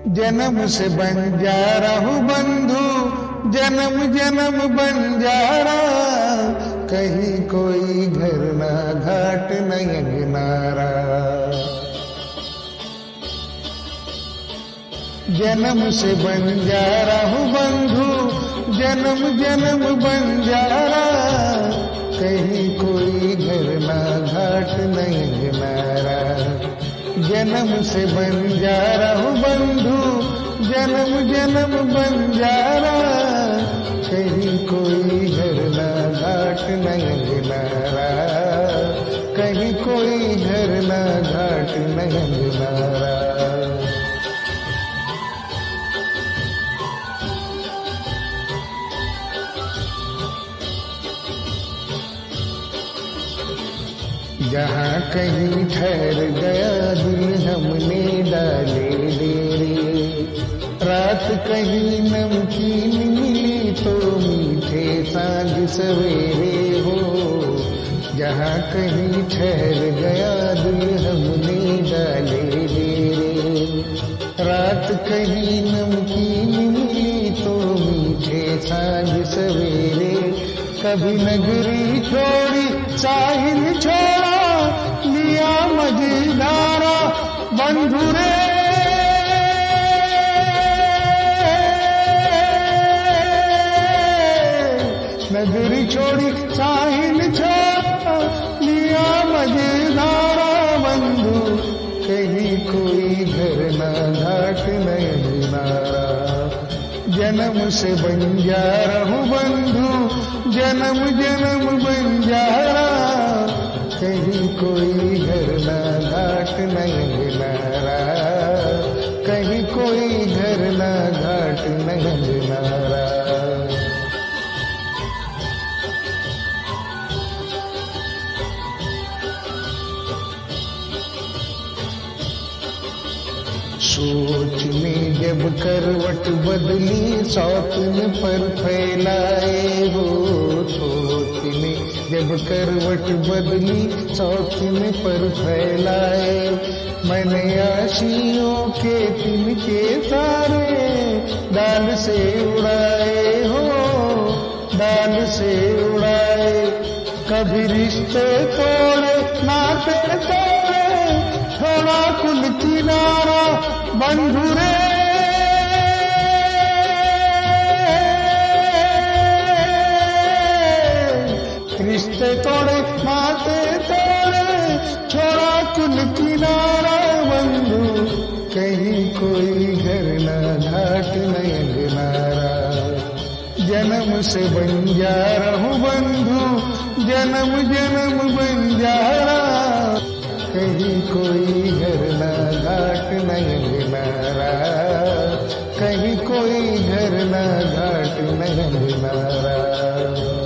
जन्म से बंजारा हूँ बंधु जन्म जन्म बन जा रहा, कहीं कोई घर ना घाट नहीं किनारा जन्म से बंजारा हूँ बंधु जन्म जन्म बन जा रहा, कहीं कोई घर ना घाट नहीं किनारा जन्म से बन बंजारा हूँ बंधु, जन्म जन्म बन जा रहा। कहीं कोई घर ना घाट नहीं किनारा कहीं कोई घर ना घाट नहीं किनारा जहाँ कहीं ठहर गया दिल हमने डाले डेरे। रात कहीं नमकीन मिली तो मीठे साँझ सवेरे हो। जहाँ कहीं ठहर गया दिल हमने डाले डेरे। रात कहीं नमकीन मिली तो मीठे साँझ सवेरे। कभी नगरी छोड़ी साहिल छोड़ा नगरी छोड़ी साहिल छोड़ा मजेदारा बंधु। कहीं कोई घर ना घाट नहीं नारा जन्म से बंजारा हूँ बंधु, जन्म जन्म बंजारा कहीं कोई घर ना घाट नहीं गिनारा कहीं कोई सोच में जब करवट बदली शौकीन पर फैलाए हो सोच में जब करवट बदली शौकीन पर फैलाए। मैंने आशियों के तिनके सारे डाल से उड़ाए हो डाल से उड़ाए। कभी रिश्ते तोड़े नाते तोड़े थोड़ा कुल किनारा, बंधुरे। रिश्ते तोड़े, माते तोड़े, छोड़ा कुल किनारा, बंधु। कहीं कोई घर ना घाट नहीं किनारा। जन्म से बंजारा हूँ बंधु, जन्म जन्म बंजारा कहीं कोई घर झरना घाट नहीं मिनारा कहीं कोई घर झरना घाट नहीं मिनारा